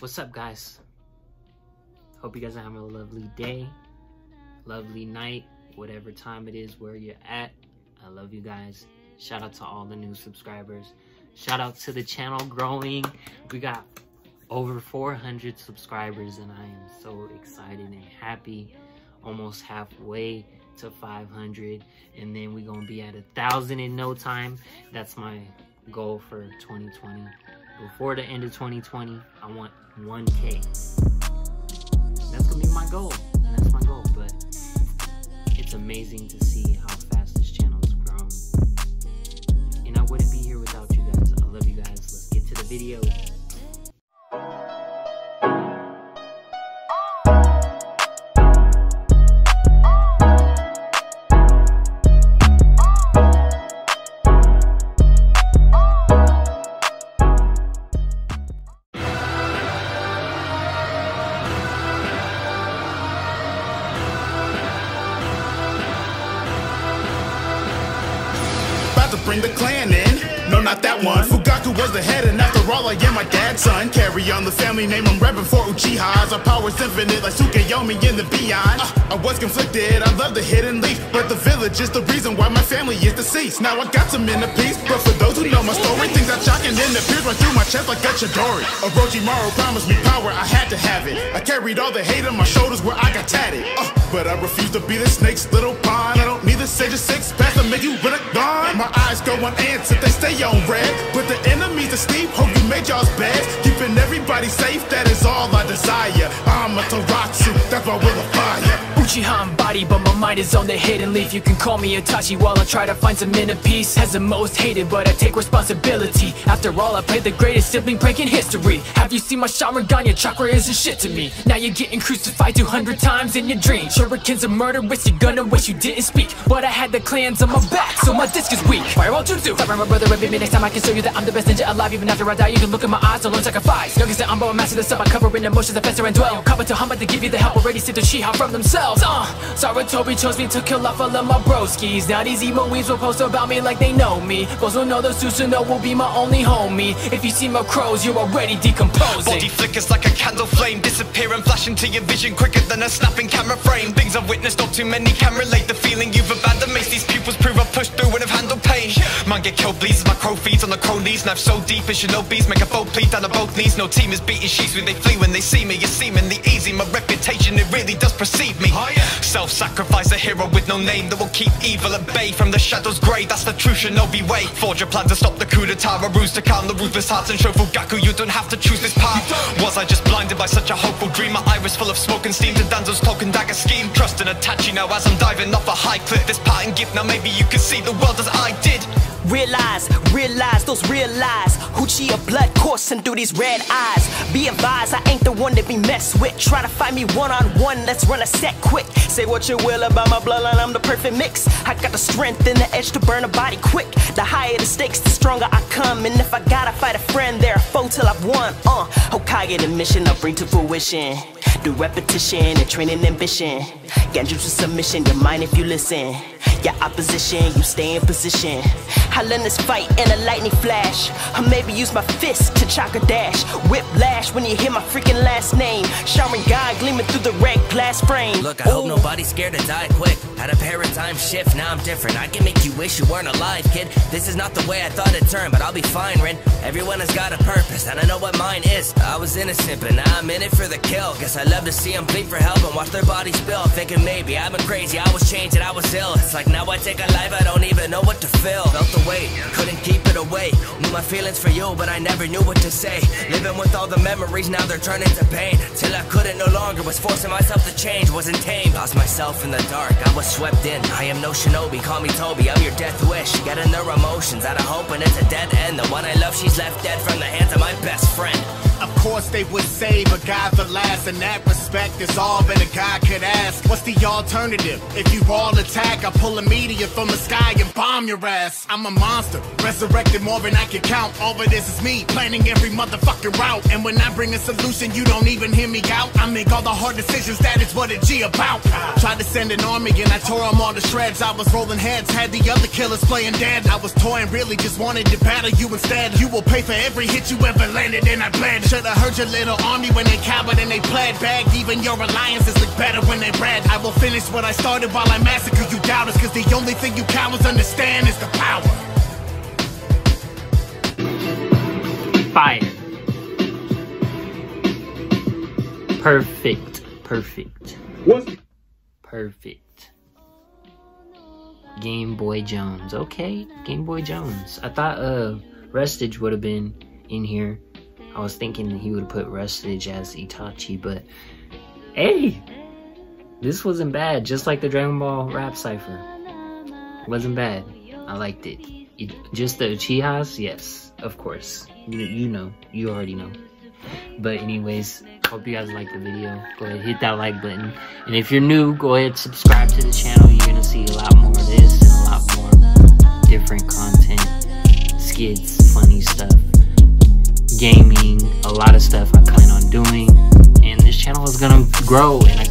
What's up, guys? Hope you guys are having a lovely day, lovely night, whatever time it is where you're at. I love you guys. Shout out to all the new subscribers. Shout out to the channel growing. We got over 400 subscribers, and I am so excited and happy. Almost halfway to 500, and then we're gonna be at a thousand in no time. That's my goal for 2020 before the end of 2020, I want 1K. That's gonna be my goal. That's my goal. But it's amazing to see how fast this channel has grown. And I wouldn't be here without you guys. I love you guys. Let's get to the video. Bring the clan in. No, not that one. Fugaku was the head, and after all, I am my dad's son. Carry on the family name, I'm reppin' for Uchihas. Our power's infinite, like Tsukuyomi in the beyond. Uh, I was conflicted, I love the hidden leaf, but the village is the reason why my family is deceased. Now I got some inner peace, but for those who know my story, things are shocking and pierce right through my chest like a Chidori. Orochimaru promised me power, I had to have it. I carried all the hate on my shoulders where I got tatted. Uh, but I refuse to be the snake's little pawn. I don't need the sage of six go ants if they stay on red. But the enemies are steep, hope you made y'all's bed. Keeping everybody safe, that is all I desire. I'm a Taratsu, my will of fire. Uchiha embodied, but my mind is on the hidden leaf. You can call me Itachi while I try to find some inner peace. As the most hated, but I take responsibility. After all, I played the greatest sibling prank in history. Have you seen my Sharingan? Your chakra isn't shit to me. Now you're getting crucified 200 times in your dreams. Shurikens are murderous, you're gonna wish you didn't speak. But I had the clans on my back, so my disc is weak. Fireball Jutsu! Fire my brother every minute. Next time I can show you that I'm the best ninja alive. Even after I die, you can look in my eyes, don't learn sacrifice. Youngest I'm a master the stuff I cover in emotions that fester and dwell. Coming to Hama to give you the help already see the Chiha from themselves. Uh, Sarutobi chose me to kill off all of my broskies. Now these emo weeds will post about me like they know me. Those who know the Susanoo will be my only homie. If you see my crows, you're already decomposing. Body flickers like a candle flame Disappear and flash into your vision quicker than a snapping camera frame Things I've witnessed, not too many can relate The feeling you've abandoned makes Man get killed bleeds as my crow feeds on the crow knees. Knife so deep it shinobi's make a boat plead down on both knees. No team is beating sheets when they flee. When they see me It's seemingly easy, my reputation it really does precede me. Oh, Self-sacrifice a hero with no name That will keep evil at bay from the shadows grey That's the true shinobi way. Forge a plan to stop the coup d'etat. A ruse to calm the ruthless hearts and show Fugaku You don't have to choose this path. Was I just blinded by such a hopeful dream? My iris full of smoke and steam. To Danzo's cloak and dagger scheme. Trust and Itachi now as I'm diving off a high cliff. This parting gift now maybe you can see the world as I did Realize, realize those real lies. Uchiha blood coursing through these red eyes. Be advised, I ain't the one to be messed with. Try to fight me one on one, let's run a set quick. Say what you will about my bloodline, I'm the perfect mix. I got the strength and the edge to burn a body quick. The higher the stakes, the stronger I come. And if I gotta fight a friend, they're a foe till I've won. Uh, Hokage the mission I'll bring to fruition. Do repetition and training ambition. Genjutsu submission, your mind if you listen. Your opposition, you stay in position. I learn this fight in a lightning flash. Or maybe use my fist to chalk a dash. Whiplash when you hear my freaking last name. Sharingan gleaming through the red glass frame. Look, I hope nobody's scared to die quick. Had a paradigm shift, now I'm different. I can make you wish you weren't alive, kid. This is not the way I thought it'd turn, but I'll be fine, Rin. Everyone has got a purpose, and I know what mine is. I was innocent, but now I'm in it for the kill. Guess I love to see them bleed for help and watch their bodies spill. Thinking maybe I've been crazy, I was changed and I was ill. It's like now I take a life, I don't even know what to feel. Felt the weight, couldn't keep it away. Knew my feelings for you, but I never knew what to say. Living with all the memories, now they're turning to pain. Till I couldn't no longer, was forcing myself to change, wasn't tame. Lost myself in the dark, I was swept in. I am no shinobi, call me Tobi, I'm your death wish. Getting their emotions out of hope, and it's a dead end. The one I love, she's left dead from the hands of my best friend. Course they would say, but God's the last. and that respect, is all that a guy could ask. What's the alternative? If you all attack, I pull a meteor from the sky bomb your ass. I'm a monster, resurrected more than I can count. All of this is me, planning every motherfucking route. And when I bring a solution, you don't even hear me out. I make all the hard decisions, that is what a G about. Tried to send an army and I tore them all to shreds. I was rolling heads, had the other killers playing dead. I was toying, really just wanted to battle you instead. You will pay for every hit you ever landed, and I bled. Should I heard your little army when they cowered and they pled bagged. Even your alliances look better when they red. I will finish what I started while I massacre you doubters. Cause the only thing you cowards understand is the power. Fire. Perfect. Perfect. What's Perfect. Gameboyjones. Okay, Gameboyjones. I thought uh Rustage would have been in here. I was thinking that he would have put Rustage as Itachi, but hey, this wasn't bad. Just like the Dragon Ball rap cypher, wasn't bad. I liked it. it just the Uchihas, yes, of course. You, you know, you already know. But anyways, hope you guys liked the video. Go ahead, hit that like button. And if you're new, go ahead, subscribe to the channel. You're gonna see a lot more of this and a lot more different content, skits, funny stuff, gaming, a lot of stuff I plan on doing. And this channel is gonna grow and I